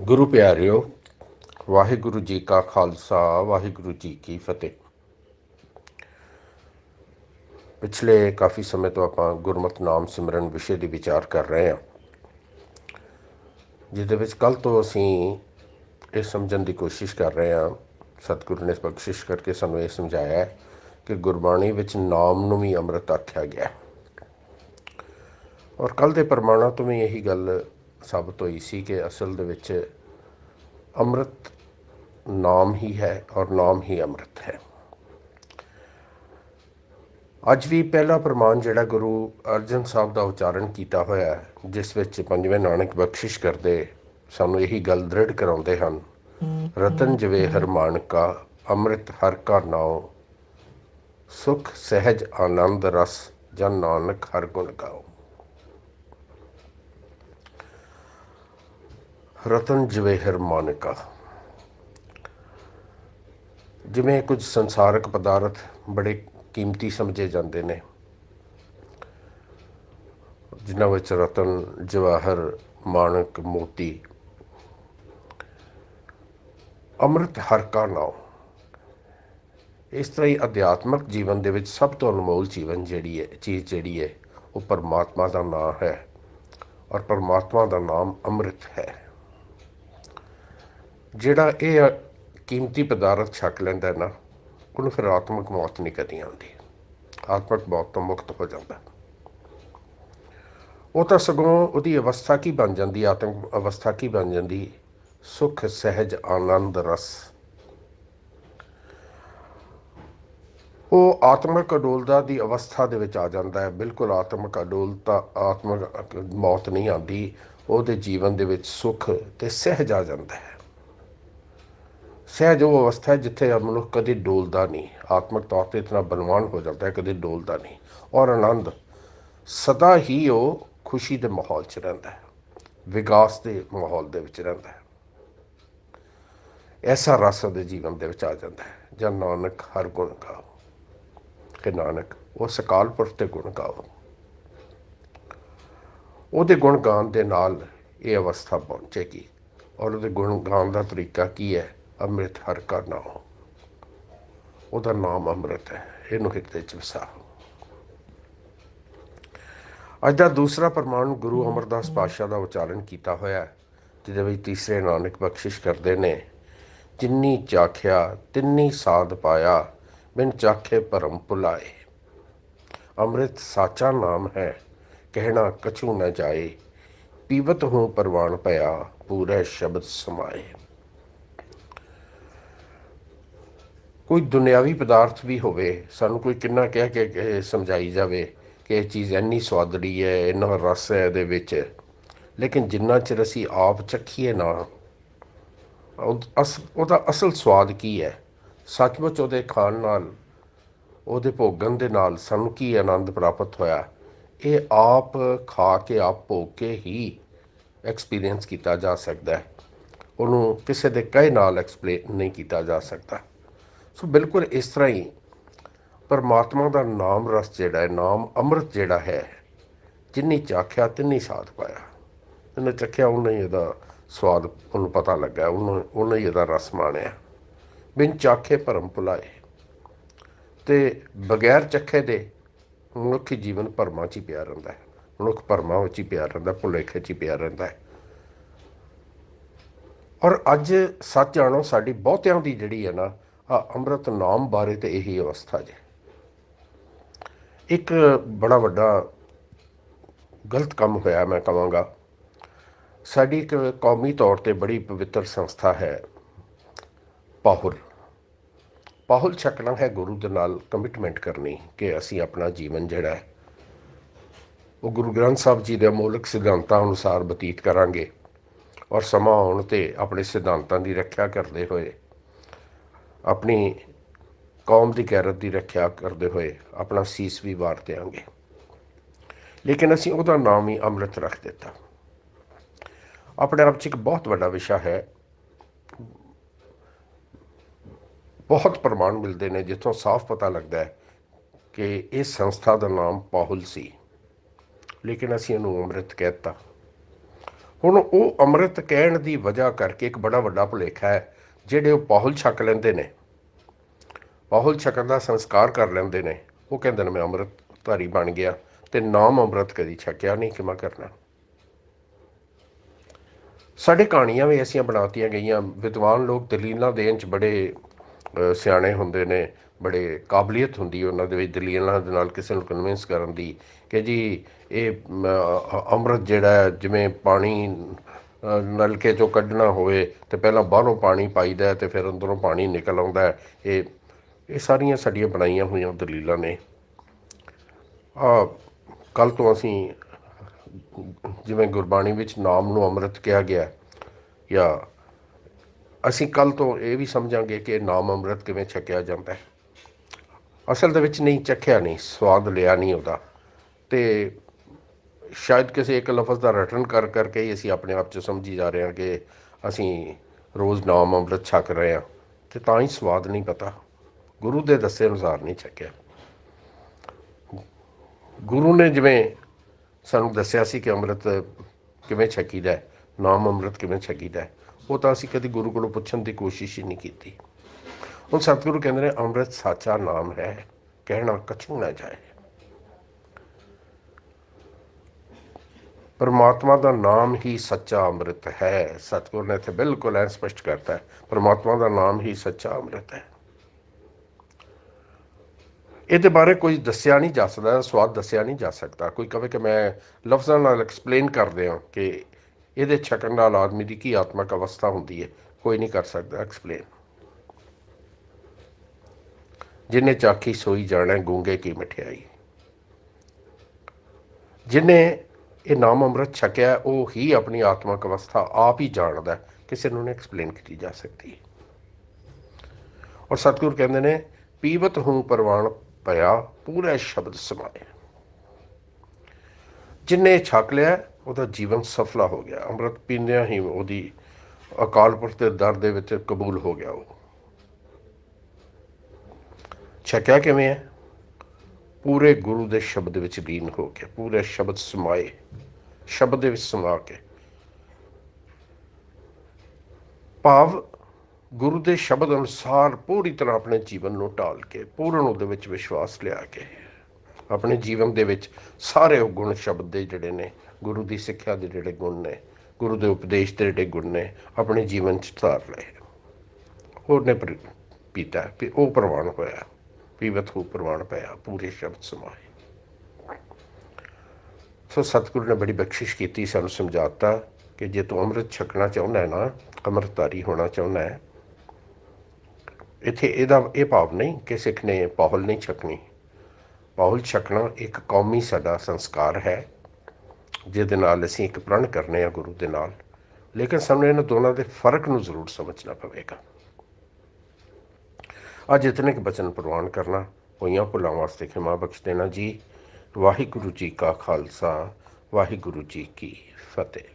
ਗੁਰੂ ਪਿਆਰਿਓ, ਵਾਹਿਗੁਰੂ ਜੀ ਕਾ ਖਾਲਸਾ, ਵਾਹਿਗੁਰੂ ਜੀ ਕੀ ਫਤਿਹ। ਪਿਛਲੇ ਕਾਫੀ ਸਮੇਂ ਤੋਂ ਆਪਾਂ ਗੁਰਮਤਿ ਨਾਮ ਸਿਮਰਨ ਵਿਸ਼ੇ ਦੀ ਵਿਚਾਰ ਕਰ ਰਹੇ ਹਾਂ, ਜਿਹਦੇ ਵਿੱਚ ਕੱਲ ਤੋਂ ਅਸੀਂ ਇਹ ਸਮਝਣ ਦੀ ਕੋਸ਼ਿਸ਼ ਕਰ ਰਹੇ ਹਾਂ। ਸਤਿਗੁਰੂ ਨੇ ਬਖਸ਼ਿਸ਼ ਕਰਕੇ ਸਾਨੂੰ ਇਹ ਸਮਝਾਇਆ ਕਿ ਗੁਰਬਾਣੀ ਵਿੱਚ ਨਾਮ ਨੂੰ ਵੀ ਅੰਮ੍ਰਿਤ ਆਖਿਆ ਗਿਆ ਔਰ ਕੱਲ ਦੇ ਪ੍ਰਮਾਣਾਂ ਤੋਂ ਵੀ ਇਹੀ ਗੱਲ ਸਾਬਤ ਹੋਈ ਸੀ ਕਿ ਅਸਲ ਦੇ ਵਿੱਚ ਅੰਮ੍ਰਿਤ ਨਾਮ ਹੀ ਹੈ ਔਰ ਨਾਮ ਹੀ ਅੰਮ੍ਰਿਤ ਹੈ। ਅੱਜ ਵੀ ਪਹਿਲਾ ਪ੍ਰਮਾਣ ਜਿਹੜਾ ਗੁਰੂ ਅਰਜਨ ਸਾਹਿਬ ਦਾ ਉਚਾਰਨ ਕੀਤਾ ਹੋਇਆ ਹੈ, ਜਿਸ ਵਿੱਚ ਪੰਜਵੇਂ ਨਾਨਕ ਬਖਸ਼ਿਸ਼ ਕਰਦੇ ਸਾਨੂੰ ਇਹੀ ਗੱਲ ਦ੍ਰਿੜ ਕਰਾਉਂਦੇ ਹਨ, ਰਤਨ ਜਵੇ ਹਰ ਮਾਨਕਾ, ਅੰਮ੍ਰਿਤ ਹਰ ਕਾ ਨਾਉ, ਸੁਖ ਸਹਿਜ ਆਨੰਦ ਰਸ ਜਨ ਨਾਨਕ ਹਰ ਗੁਣ ਗਾਓ ਰਤਨ ਜਵੇਹਰ ਮਾਨਿਕਾ। ਜਿਵੇਂ ਕੁਝ ਸੰਸਾਰਕ ਪਦਾਰਥ ਬੜੇ ਕੀਮਤੀ ਸਮਝੇ ਜਾਂਦੇ ਨੇ, ਜਿਨ੍ਹਾਂ ਵਿੱਚ ਰਤਨ ਜਵਾਹਰ ਮਾਨਕ ਮੋਤੀ, ਅੰਮ੍ਰਿਤ ਹਰ ਕਾ ਨਾਮ ਇਸ ਤਰ੍ਹਾਂ ਹੀ ਅਧਿਆਤਮਿਕ ਜੀਵਨ ਦੇ ਵਿੱਚ ਸਭ ਤੋਂ ਅਨਮੋਲ ਜੀਵਨ ਜਿਹੜੀ ਹੈ, ਚੀਜ਼ ਜਿਹੜੀ ਹੈ, ਉਹ ਪਰਮਾਤਮਾ ਦਾ ਨਾਮ ਹੈ ਔਰ ਪਰਮਾਤਮਾ ਦਾ ਨਾਮ ਅੰਮ੍ਰਿਤ ਹੈ। ਜਿਹੜਾ ਇਹ ਕੀਮਤੀ ਪਦਾਰਥ ਛਕ ਲੈਂਦਾ ਨਾ, ਉਹਨੂੰ ਫਿਰ ਆਤਮਿਕ ਮੌਤ ਨਹੀਂ ਕਦੀ ਆਉਂਦੀ। ਆਤਮਿਕ ਮੌਤ ਤੋਂ ਮੁਕਤ ਹੋ ਜਾਂਦਾ। ਉਹ ਤਾਂ ਸਗੋਂ ਉਹਦੀ ਅਵਸਥਾ ਕੀ ਬਣ ਜਾਂਦੀ, ਆਤਮਿਕ ਅਵਸਥਾ ਕੀ ਬਣ ਜਾਂਦੀ? ਸੁਖ, ਸਹਿਜ, ਆਨੰਦ, ਰਸ। ਉਹ ਆਤਮਿਕ ਅਡੋਲਤਾ ਦੀ ਅਵਸਥਾ ਦੇ ਵਿੱਚ ਆ ਜਾਂਦਾ ਹੈ। ਬਿਲਕੁਲ ਆਤਮਿਕ ਅਡੋਲਤਾ, ਆਤਮਿਕ ਮੌਤ ਨਹੀਂ ਆਉਂਦੀ। ਉਹਦੇ ਜੀਵਨ ਦੇ ਵਿੱਚ ਸੁਖ ਤੇ ਸਹਿਜ ਆ ਜਾਂਦਾ ਹੈ। ਸਹਿਜ ਉਹ ਅਵਸਥਾ ਹੈ ਜਿੱਥੇ ਮਨੁੱਖ ਕਦੇ ਡੋਲਦਾ ਨਹੀਂ। ਆਤਮਿਕ ਤੌਰ ਤੇ ਇਤਨਾ ਬਲਵਾਨ ਹੋ ਜਾਂਦਾ ਹੈ, ਕਦੇ ਡੋਲਦਾ ਨਹੀਂ। ਔਰ ਆਨੰਦ, ਸਦਾ ਹੀ ਉਹ ਖੁਸ਼ੀ ਦੇ ਮਾਹੌਲ 'ਚ ਰਹਿੰਦਾ ਹੈ, ਵਿਕਾਸ ਦੇ ਮਾਹੌਲ ਦੇ ਵਿੱਚ ਰਹਿੰਦਾ ਹੈ। ਐਸਾ ਰਸ ਉਹਦੇ ਜੀਵਨ ਦੇ ਵਿੱਚ ਆ ਜਾਂਦਾ ਹੈ ਜਨ ਨਾਨਕ ਹਰ ਗੁਣ ਗਾਓ, ਕਿ ਨਾਨਕ ਉਹ ਸਕਾਲ ਪੁਰਖ ਦੇ ਗੁਣ ਗਾਓ। ਉਹਦੇ ਗੁਣ ਗਾਉਣ ਦੇ ਨਾਲ ਇਹ ਅਵਸਥਾ ਪਹੁੰਚੇਗੀ। ਔਰ ਉਹਦੇ ਗੁਣ ਗਾਉਣ ਦਾ ਤਰੀਕਾ ਕੀ ਹੈ? ਅੰਮ੍ਰਿਤ ਹਰ ਕਾ ਨਾਮ ਉਹਦਾ ਨਾਮ ਅੰਮ੍ਰਿਤ ਹੈ। ਇਹਨੂੰ ਹਿਰਦੇ ਚ ਵਸਾਓ ਅੱਜ ਦਾ ਦੂਸਰਾ ਪ੍ਰਮਾਣ ਗੁਰੂ ਅਮਰਦਾਸ ਪਾਤਸ਼ਾਹ ਦਾ ਉਚਾਰਨ ਕੀਤਾ ਹੋਇਆ ਹੈ, ਜਿਹਦੇ ਵਿੱਚ ਤੀਸਰੇ ਨਾਨਕ ਬਖਸ਼ਿਸ਼ ਕਰਦੇ ਨੇ, ਜਿੰਨੀ ਚਾਖਿਆ, ਤਿੰਨੀ ਸਾਧ ਪਾਇਆ, ਬਿਨ ਚਾਖੇ ਪਰਮ ਭੁਲਾਏ। ਅੰਮ੍ਰਿਤ ਸਾਚਾ ਨਾਮ ਹੈ, ਕਹਿਣਾ ਕਛੂ ਨਾ ਜਾਏ। ਪੀਵਤ ਹੂੰ ਪਰਵਾਨ ਪਿਆ, ਪੂਰੇ ਸ਼ਬਦ ਸਮਾਏ। ਕੋਈ ਦੁਨਿਆਵੀ ਪਦਾਰਥ ਵੀ ਹੋਵੇ, ਸਾਨੂੰ ਕੋਈ ਕਿੰਨਾ ਕਹਿ ਕੇ ਸਮਝਾਈ ਜਾਵੇ ਕਿ ਇਹ ਚੀਜ਼ ਇੰਨੀ ਸਵਾਦੜੀ ਹੈ, ਇੰਨਾ ਰਸ ਹੈ ਇਹਦੇ ਵਿੱਚ। ਲੇਕਿਨ ਜਿੰਨਾ ਚਿਰ ਅਸੀਂ ਆਪ ਚੱਖੀਏ ਨਾ ਅਸ, ਉਹਦਾ ਅਸਲ ਸਵਾਦ ਕੀ ਹੈ? ਸੱਚਮੁੱਚ ਉਹਦੇ ਖਾਣ ਨਾਲ, ਉਹਦੇ ਭੋਗਣ ਦੇ ਨਾਲ ਸਾਨੂੰ ਕੀ ਆਨੰਦ ਪ੍ਰਾਪਤ ਹੋਇਆ? ਇਹ ਆਪ ਖਾ ਕੇ, ਆਪ ਭੋਗ ਕੇ ਹੀ ਐਕਸਪੀਰੀਅੰਸ ਕੀਤਾ ਜਾ ਸਕਦਾ ਹੈ। ਉਹਨੂੰ ਕਿਸੇ ਦੇ ਕਹੇ ਨਾਲ ਐਕਸਪਲੇਨ ਨਹੀਂ ਕੀਤਾ ਜਾ ਸਕਦਾ। ਸੋ ਬਿਲਕੁਲ ਇਸ ਤਰ੍ਹਾਂ ਹੀ ਪਰਮਾਤਮਾ ਦਾ ਨਾਮ ਰਸ ਜਿਹੜਾ ਹੈ, ਨਾਮ ਅੰਮ੍ਰਿਤ ਜਿਹੜਾ ਹੈ, ਜਿੰਨੀ ਚਾਖਿਆ ਤਿੰਨੀ ਸਾਥ ਪਾਇਆ। ਇਹਨੇ ਚੱਖਿਆ ਉਹਨੇ ਇਹਦਾ ਸਵਾਦ ਉਹਨੂੰ ਪਤਾ ਲੱਗਾ, ਉਹਨੂੰ, ਉਹਨੇ ਇਹਦਾ ਰਸ ਮਾਣਿਆ। ਬਿਨ ਚਾਖੇ ਭਰਮ ਭੁਲਾਏ। ਤੇ ਬਗੈਰ ਚੱਖੇ ਦੇ ਮਨੁੱਖੀ ਜੀਵਨ ਭਰਮਾਂ 'ਚ ਹੀ ਪਿਆ ਰਹਿੰਦਾ ਹੈ। ਮਨੁੱਖ ਭਰਮਾਂ ਵਿੱਚ ਹੀ ਪਿਆ ਰਹਿੰਦਾ, ਭੁਲੇਖੇ 'ਚ ਹੀ ਪਿਆ ਰਹਿੰਦਾ ਹੈ। ਔਰ ਅੱਜ ਸੱਚ ਜਾਣੋ ਸਾਡੀ ਬਹੁਤਿਆਂ ਦੀ ਜਿਹੜੀ ਹੈ ਨਾ ਆ ਅੰਮ੍ਰਿਤ ਨਾਮ ਬਾਰੇ ਤੇ ਇਹੀ ਅਵਸਥਾ ਜੇ। ਇੱਕ ਬੜਾ ਵੱਡਾ ਗਲਤ ਕੰਮ ਹੋਇਆ ਮੈਂ ਕਹਾਂਗਾ। ਸਾਡੀ ਇੱਕ ਕੌਮੀ ਤੌਰ ਤੇ ਬੜੀ ਪਵਿੱਤਰ ਸੰਸਥਾ ਹੈ ਪਾਹੁਲ। ਪਾਹੁਲ ਛਕਣਾ ਹੈ ਗੁਰੂ ਦੇ ਨਾਲ ਕਮਿਟਮੈਂਟ ਕਰਨੀ ਕਿ ਅਸੀਂ ਆਪਣਾ ਜੀਵਨ ਜਿਹੜਾ ਹੈ, ਉਹ ਗੁਰੂ ਗ੍ਰੰਥ ਸਾਹਿਬ ਜੀ ਦੇ ਅਮੋਲਕ ਸਿਧਾਂਤਾਂ ਅਨੁਸਾਰ ਬਤੀਤ ਕਰਾਂਗੇ ਔਰ ਸਮਾਂ ਆਉਣ ਤੇ ਆਪਣੇ ਸਿਧਾਂਤਾਂ ਦੀ ਰੱਖਿਆ ਕਰਦੇ ਹੋਏ ਆਪਣੀ ਕੌਮ ਦੀ ਗੈਰਤ ਦੀ ਰੱਖਿਆ ਕਰਦੇ ਹੋਏ ਆਪਣਾ ਸੀਸ ਵੀ ਵਾਰ ਦਿਆਂਗੇ। ਲੇਕਿਨ ਅਸੀਂ ਉਹਦਾ ਨਾਮ ਹੀ ਅੰਮ੍ਰਿਤ ਰੱਖ ਦਿੱਤਾ। ਆਪਣੇ ਆਪ 'ਚ ਇੱਕ ਬਹੁਤ ਵੱਡਾ ਵਿਸ਼ਾ ਹੈ। ਬਹੁਤ ਪ੍ਰਮਾਣ ਮਿਲਦੇ ਨੇ ਜਿੱਥੋਂ ਸਾਫ਼ ਪਤਾ ਲੱਗਦਾ ਹੈ ਕਿ ਇਸ ਸੰਸਥਾ ਦਾ ਨਾਮ ਪਾਹੁਲ ਸੀ। ਲੇਕਿਨ ਅਸੀਂ ਇਹਨੂੰ ਅੰਮ੍ਰਿਤ ਕਹਿਤਾ ਹੁਣ ਉਹ ਅੰਮ੍ਰਿਤ ਕਹਿਣ ਦੀ ਵਜ੍ਹਾ ਕਰਕੇ ਇੱਕ ਬੜਾ ਵੱਡਾ ਭੁਲੇਖਾ ਹੈ। ਜਿਹੜੇ ਉਹ ਪਾਹੁਲ ਛਕ ਲੈਂਦੇ ਨੇ ਪਾਹੁਲ ਛਕਣ ਦਾ ਸੰਸਕਾਰ ਕਰ ਲੈਂਦੇ ਨੇ, ਉਹ ਕਹਿੰਦੇ ਨੇ, ਮੈਂ ਅੰਮ੍ਰਿਤਧਾਰੀ ਬਣ ਗਿਆ ਤੇ ਨਾਮ ਅੰਮ੍ਰਿਤ ਕਦੀ ਛਕਿਆ ਨਹੀਂ, ਕਿਵੇਂ ਕਰਨਾ? ਸਾਡੇ ਕਹਾਣੀਆਂ ਵੀ ਐਸੀਆਂ ਬਣਾਤੀਆਂ ਗਈਆਂ। ਵਿਦਵਾਨ ਲੋਕ ਦਲੀਲਾਂ ਦੇਣ ਚ ਬੜੇ ਸਿਆਣੇ ਹੁੰਦੇ ਨੇ, ਬੜੇ ਕਾਬਲੀਅਤ ਹੁੰਦੀ ਹੈ ਉਹਨਾਂ ਦੇ ਵਿੱਚ ਦਲੀਲਾਂ ਦੇ ਨਾਲ ਕਿਸੇ ਨੂੰ ਕਨਵਿੰਸ ਕਰਨ ਦੀ ਕਿ ਜੀ, ਇਹ ਅੰਮ੍ਰਿਤ ਜਿਹੜਾ ਜਿਵੇਂ ਪਾਣੀ ਨਲਕੇ ਚੋਂ ਕੱਢਣਾ ਹੋਵੇ ਤੇ ਪਹਿਲਾਂ ਬਾਹਰੋਂ ਪਾਣੀ ਪਾਈਦਾ ਹੈ ਤੇ ਫਿਰ ਅੰਦਰੋਂ ਪਾਣੀ ਨਿਕਲ ਆਉਂਦਾ ਇਹ ਇਹ ਸਾਰੀਆਂ ਸਾਡੀਆਂ ਬਣਾਈਆਂ ਹੋਈਆਂ ਦਲੀਲਾਂ ਨੇ। ਆ ਕੱਲ ਤੋਂ ਅਸੀਂ ਜਿਵੇਂ ਗੁਰਬਾਣੀ ਵਿੱਚ ਨਾਮ ਨੂੰ ਅੰਮ੍ਰਿਤ ਕਿਹਾ ਗਿਆ ਜਾਂ ਅਸੀਂ ਕੱਲ ਤੋਂ ਇਹ ਵੀ ਸਮਝਾਂਗੇ ਕਿ ਨਾਮ ਅੰਮ੍ਰਿਤ ਕਿਵੇਂ ਛਕਿਆ ਜਾਂਦਾ ਹੈ। ਅਸਲ ਦੇ ਵਿੱਚ ਨਹੀਂ ਚੱਖਿਆ ਨਹੀਂ, ਸਵਾਦ ਲਿਆ ਨਹੀਂ ਉਹਦਾ। ਤੇ ਸ਼ਾਇਦ ਕਿਸੇ ਇੱਕ ਲਫ਼ਜ਼ ਦਾ ਰਟਨ ਕਰ ਕਰਕੇ ਹੀ ਅਸੀਂ ਆਪਣੇ ਆਪ 'ਚ ਸਮਝੀ ਜਾ ਰਹੇ ਹਾਂ ਕਿ ਅਸੀਂ ਰੋਜ਼ ਨਾਮ ਅੰਮ੍ਰਿਤ ਛਕ ਰਹੇ ਹਾਂ ਤੇ ਤਾਂ ਹੀ ਸਵਾਦ ਨਹੀਂ ਪਤਾ ਗੁਰੂ ਦੇ ਦੱਸੇ ਅਨੁਸਾਰ ਨਹੀਂ ਛਕਿਆ ਗੁਰੂ ਨੇ ਜਿਵੇਂ ਸਾਨੂੰ ਦੱਸਿਆ ਸੀ ਕਿ ਅੰਮ੍ਰਿਤ ਕਿਵੇਂ ਛਕੀਦਾ ਨਾਮ ਅੰਮ੍ਰਿਤ ਕਿਵੇਂ ਛਕੀਦਾ ਉਹ ਤਾਂ ਅਸੀਂ ਕਦੀ ਗੁਰੂ ਕੋਲੋਂ ਪੁੱਛਣ ਦੀ ਕੋਸ਼ਿਸ਼ ਹੀ ਨਹੀਂ ਕੀਤੀ ਹੁਣ ਸਤਿਗੁਰੂ ਕਹਿੰਦੇ ਨੇ ਅੰਮ੍ਰਿਤ ਸਾਚਾ ਨਾਮ ਹੈ ਕਹਿਣਾ ਕਛੂ ਨਾ ਜਾਏ ਪਰਮਾਤਮਾ ਦਾ ਨਾਮ ਹੀ ਸੱਚਾ ਅੰਮ੍ਰਿਤ ਹੈ। ਸਤਿਗੁਰੂ ਨੇ ਇੱਥੇ ਬਿਲਕੁਲ ਐ ਸਪਸ਼ਟ ਕਰਤਾ ਹੈ, ਪਰਮਾਤਮਾ ਦਾ ਨਾਮ ਹੀ ਸੱਚਾ ਅੰਮ੍ਰਿਤ ਹੈ। ਇਹਦੇ ਬਾਰੇ ਕੋਈ ਦੱਸਿਆ ਨਹੀਂ ਜਾ ਸਕਦਾ, ਸਵਾਦ ਦੱਸਿਆ ਨਹੀਂ ਜਾ ਸਕਦਾ। ਕੋਈ ਕਵੇ ਕਿ ਮੈਂ ਲਫ਼ਜ਼ਾਂ ਨਾਲ ਐਕਸਪਲੇਨ ਕਰਦੇ ਹਾਂ ਕਿ ਇਹਦੇ ਛਕਣ ਨਾਲ ਆਦਮੀ ਦੀ ਕੀ ਆਤਮਿਕ ਅਵਸਥਾ ਹੁੰਦੀ ਹੈ, ਕੋਈ ਨਹੀਂ ਕਰ ਸਕਦਾ ਐਕਸਪਲੇਨ ਜਿਨੇ ਚਾਖੀ ਸੋਈ ਜਾਣਾ, ਗੂੰਗੇ ਕੀ ਮਠਿਆਈ। ਜਿਨੇ ਇਹ ਨਾਮ ਅੰਮ੍ਰਿਤ ਛਕਿਆ, ਉਹ ਹੀ ਆਪਣੀ ਆਤਮਿਕ ਅਵਸਥਾ ਆਪ ਹੀ ਜਾਣਦਾ ਕਿਸੇ ਨੂੰ ਨਹੀਂ ਐਕਸਪਲੇਨ ਕੀਤੀ ਜਾ ਸਕਦੀ। ਔਰ ਸਤਿਗੁਰ ਕਹਿੰਦੇ ਨੇ, ਪੀਵਤ ਹੂੰ ਪ੍ਰਵਾਨ ਪਿਆ, ਪੂਰਾ ਸ਼ਬਦ ਸਮਾਏ। ਜਿਨੇ ਛਕ ਲਿਆ, ਉਹਦਾ ਜੀਵਨ ਸਫਲਾ ਹੋ ਗਿਆ। ਅੰਮ੍ਰਿਤ ਪੀਂਦਿਆਂ ਹੀ ਉਹਦੀ ਅਕਾਲ ਪੁਰਖ ਦੇ ਦਰ ਦੇ ਵਿੱਚ ਕਬੂਲ ਹੋ ਗਿਆ ਉਹ। ਛਕਿਆ ਕਿਵੇਂ ਹੈ? ਪੂਰੇ ਗੁਰੂ ਦੇ ਸ਼ਬਦ ਵਿੱਚ ਲੀਨ ਹੋ ਕੇ, ਪੂਰੇ ਸ਼ਬਦ ਸਮਾਏ, ਸ਼ਬਦ ਦੇ ਵਿੱਚ ਸਮਾ ਕੇ। ਭਾਵ ਗੁਰੂ ਦੇ ਸ਼ਬਦ ਅਨੁਸਾਰ ਪੂਰੀ ਤਰ੍ਹਾਂ ਆਪਣੇ ਜੀਵਨ ਨੂੰ ਢਾਲ ਕੇ, ਪੂਰਨ ਉਹਦੇ ਵਿੱਚ ਵਿਸ਼ਵਾਸ ਲਿਆ ਕੇ, ਆਪਣੇ ਜੀਵਨ ਦੇ ਵਿੱਚ ਸਾਰੇ ਉਹ ਗੁਣ ਸ਼ਬਦ ਦੇ ਜਿਹੜੇ ਨੇ, ਗੁਰੂ ਦੀ ਸਿੱਖਿਆ ਦੇ ਜਿਹੜੇ ਗੁਣ ਨੇ, ਗੁਰੂ ਦੇ ਉਪਦੇਸ਼ ਦੇ ਜਿਹੜੇ ਗੁਣ ਨੇ, ਆਪਣੇ ਜੀਵਨ 'ਚ ਧਾਰ ਲਏ। ਉਹਨੇ ਪਰ- ਪੀਤਾ ਉਹ ਪ੍ਰਵਾਨ ਹੋਇਆ। ਪੀਵਤ ਹੋ ਪ੍ਰਵਾਨ ਪਿਆ, ਪੂਰੇ ਸ਼ਬਦ ਸਮਾਏ। ਸੋ ਸਤਿਗੁਰੂ ਨੇ ਬੜੀ ਬਖਸ਼ਿਸ਼ ਕੀਤੀ, ਸਾਨੂੰ ਸਮਝਾਤਾ ਕਿ ਜੇ ਤੂੰ ਅੰਮ੍ਰਿਤ ਛਕਣਾ ਚਾਹੁੰਦਾ ਹੈ ਨਾ, ਅੰਮ੍ਰਿਤਧਾਰੀ ਹੋਣਾ ਚਾਹੁੰਦਾ ਹੈ, ਇੱਥੇ ਇਹਦਾ ਇਹ ਭਾਵ ਨਹੀਂ ਕਿ ਸਿੱਖ ਨੇ ਪਾਹੁਲ ਨਹੀਂ ਛਕਣੀ। ਪਾਹੁਲ ਛਕਣਾ ਇੱਕ ਕੌਮੀ ਸਾਡਾ ਸੰਸਕਾਰ ਹੈ, ਜਿਹਦੇ ਨਾਲ ਅਸੀਂ ਇੱਕ ਪ੍ਰਣ ਕਰਨੇ ਆ ਗੁਰੂ ਦੇ ਨਾਲ। ਲੇਕਿਨ ਸਾਨੂੰ ਇਹਨਾਂ ਦੋਨਾਂ ਦੇ ਫ਼ਰਕ ਨੂੰ ਜ਼ਰੂਰ ਸਮਝਣਾ ਪਵੇਗਾ। ਅੱਜ ਇਤਨੇ ਕੁ ਬਚਨ ਪ੍ਰਵਾਨ ਕਰਨਾ, ਹੋਈਆਂ ਭੁੱਲਾਂ ਵਾਸਤੇ ਖਿਮਾ ਬਖਸ਼ ਦੇਣਾ ਜੀ। ਵਾਹਿਗੁਰੂ ਜੀ ਕਾ ਖਾਲਸਾ, ਵਾਹਿਗੁਰੂ ਜੀ ਕੀ ਫਤਿਹ।